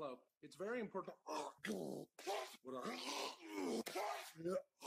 Hello. It's very important. What up?